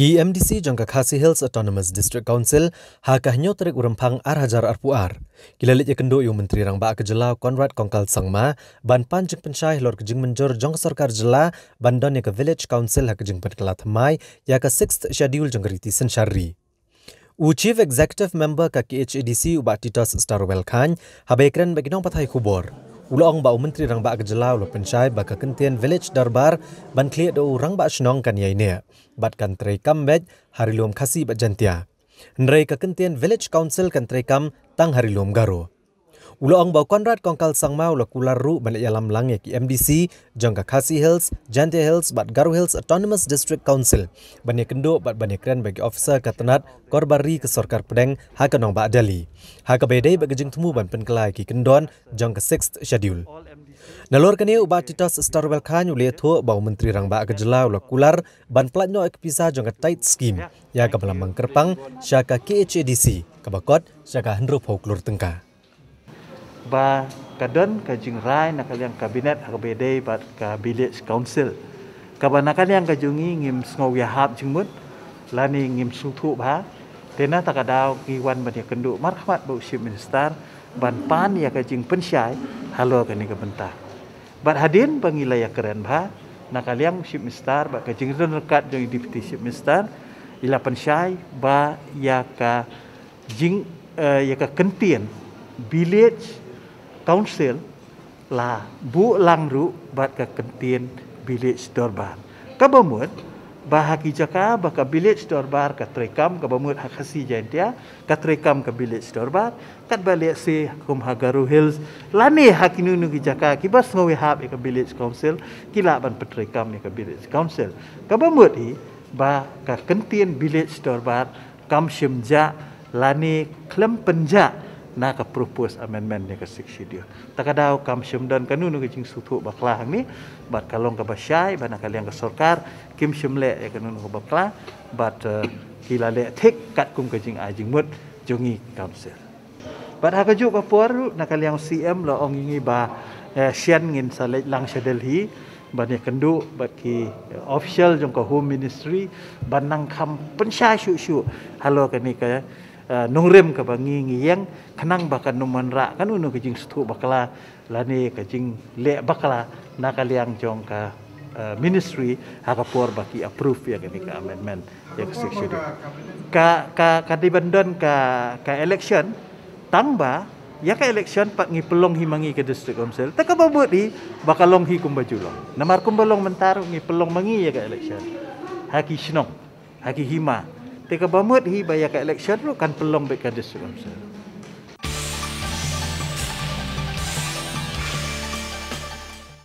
Ki MDC jangka Khasi Hills Autonomous District Council ha kahnyo terik urempang ar hajar arpuar. Kilalit ya kendo yung Menteri Rang Ba Kejelau Conrad Kongkal Sangma ban panjeng pensyai lor kejing menjur jong sarkar jela ban don ke Village Council ha kejing petkelat mai ya ke 6th schedule jong keriti sensyari. U Chief Executive Member ka KHADC ubat Titus Starwell Khan habekren bagi nong patai kubor. Ulong ba menteri rang ba kejelau lo pensyai ba kekentian village darbar ban kliat do rang ba shnong kan yai ne bat kan trei kam bej hari lom khasi ba jantia. Nrei kentian village council kan trei kam tang hari lom garo. Ulo ang bau Konrad kongkal sang mau lo kular ru balik yalam langye ki MDC jong ka Khasi Hills, Jantia Hills bat Garo Hills Autonomous District Council. Bani kendo bat bani keren bagi officer katenat korbari ke sorkar pedeng ha ka nong ba adali. Ha ka bedai bagi jeng temu ban penkelai ki kendon jong ka 6th schedule. Nalor kani ubat titas Starwell Khan uli thu bau menteri rang ba kejelau lo kular ban platno ek pisa jong ka tight scheme ya ka belamang kerpang syaka KHADC kabakot syaka hendro folklor tengka ba kadon ka jing rai nak kalian kabinet bede bat ka village council. Ka bana kalian ka jungi ngim sngau ya hab jingmut lani ngim suthu ba. Tena ta ka daw ki wan ba dia kendu marhamat bu chief minister ban pan ya ka jing pensyai halo ka ni ka benta bat hadin bangila ya keren ba nak kalian chief minister ba ka jing rekat jing deputy chief minister ila pensyai ba ya ka jing uh, ya ka kentien village council la bu lang ru bat ka kentien village dorbar ka bamut bahagi jaka ba ka village dorbar ka trekam ka bamut hakasi jantia ka trekam ka village dorbar kat balik se kum hagaru hills lani hakinu nu jaka ki bas ngawe hab ka village council kila ban petrekam ni ka village council. Ka bamut hi ba ka kentien village dorbar kam shimja lani klem penja na ka propose amendment ni ka seksi dia. Takadau kam shimdan kanu nu jing sutu bakla ni bat kalong ka basyai bana kalian ka sorkar kim shimle ya kanu nu bakla bat uh, kila le tek kat kum ka jing ajing mut jungi council. Bat ha ka ju ka por na kalian cm lo ong ngi ba eh, sian ngin sa lang sa delhi bani kendu bat ki uh, official jong ka home ministry banang kam pensya syu syu halo ka ni ka uh, nungrem ka bangi ngiyang kanang bakan numan ra. Kan unu kejing stu bakala lani kejing le bakala. Nakaliang jong ka uh, ministry haka por baki approve ya kini ka amendment. Ya ka section ka ka ka dibandon ka ka election tangba ya ka election pak ngi pelong hi mangi ke district council. Ta ka babut di bakalong hi kum bajulong namar kum balong mentar ngi pelong mangi ya ka election. Haki shnong haki hima Teka bamut hi baya ka election ru kan ka district council.